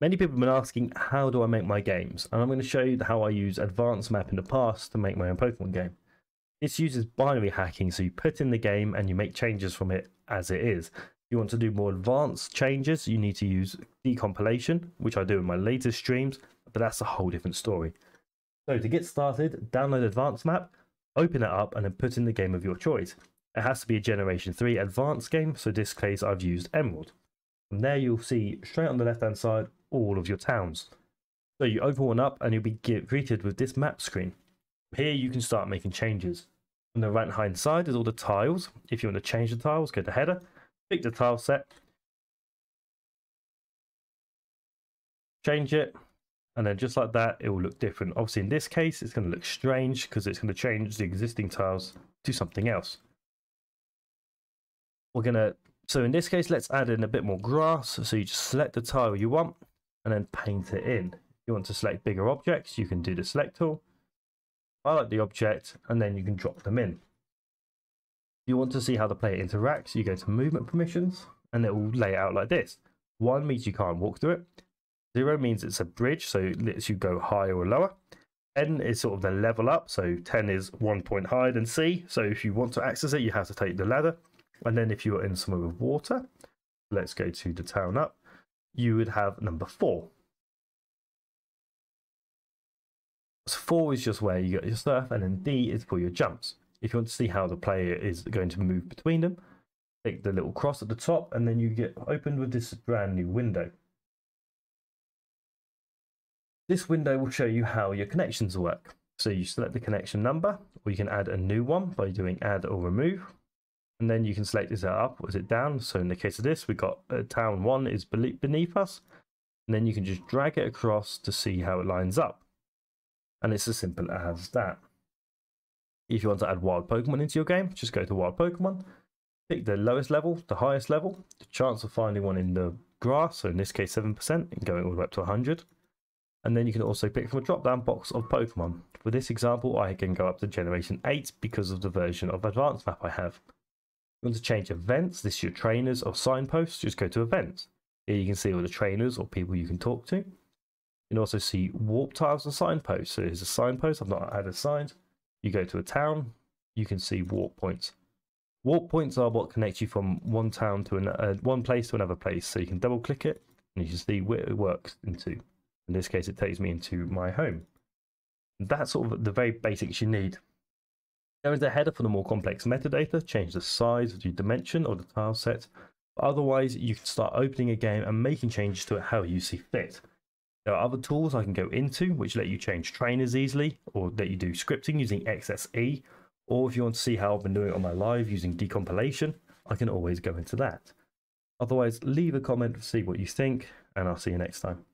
Many people have been asking, how do I make my games? And I'm going to show you how I use Advance Map in the past to make my own Pokemon game. This uses binary hacking, so you put in the game and you make changes from it as it is. If you want to do more advanced changes, you need to use decompilation, which I do in my latest streams, but that's a whole different story. So to get started, download Advance Map, open it up, and then put in the game of your choice. It has to be a Generation 3 advanced game, so this case I've used Emerald. From there you'll see straight on the left hand side all of your towns. So you open one up and you'll be greeted with this map screen. Here you can start making changes. On the right hand side is all the tiles. If you want to change the tiles, go to header, pick the tile set, change it, and then just like that, it will look different. Obviously in this case, it's going to look strange because it's going to change the existing tiles to something else. We're going to, so in this case, let's add in a bit more grass. So you just select the tile you want and then paint it in. If you want to select bigger objects, you can do the select tool, highlight the object, and then you can drop them in. If you want to see how the player interacts, you go to movement permissions and it will lay out like this. One means you can't walk through it. Zero means it's a bridge, so it lets you go higher or lower. N is sort of the level up, so 10 is one point higher than C. So if you want to access it, you have to take the ladder. And then if you're in somewhere with water, let's go to the town up you would have number four. So four is just where you get your surf, and then D is for your jumps. If you want to see how the player is going to move between them, click the little cross at the top, and then you get opened with this brand new window. This window will show you how your connections work. So you select the connection number, or you can add a new one by doing add or remove and then you can select is it up or is it down? So in the case of this we got uh, town one is beneath us. And then you can just drag it across to see how it lines up. And it's as simple as that. If you want to add wild pokemon into your game just go to wild pokemon pick the lowest level the highest level. The chance of finding one in the grass so in this case 7% and going all the way up to 100 and then you can also pick from a drop down box of pokemon. For this example i can go up to generation 8 because of the version of Advance Map i have you want to change events, this is your trainers or signposts, just go to events. Here you can see all the trainers or people you can talk to. You can also see warp tiles and signposts. So here's a signpost, I've not added signs. You go to a town, you can see warp points. Warp points are what connect you from one town to an, uh, one place to another place. So you can double click it and you can see where it works into. In this case, it takes me into my home. That's sort of the very basics you need there is a header for the more complex metadata, change the size of the dimension of the tile set. Otherwise, you can start opening a game and making changes to it how you see fit. There are other tools I can go into which let you change trainers easily or let you do scripting using XSE. Or if you want to see how I've been doing it on my live using decompilation, I can always go into that. Otherwise, leave a comment to see what you think, and I'll see you next time.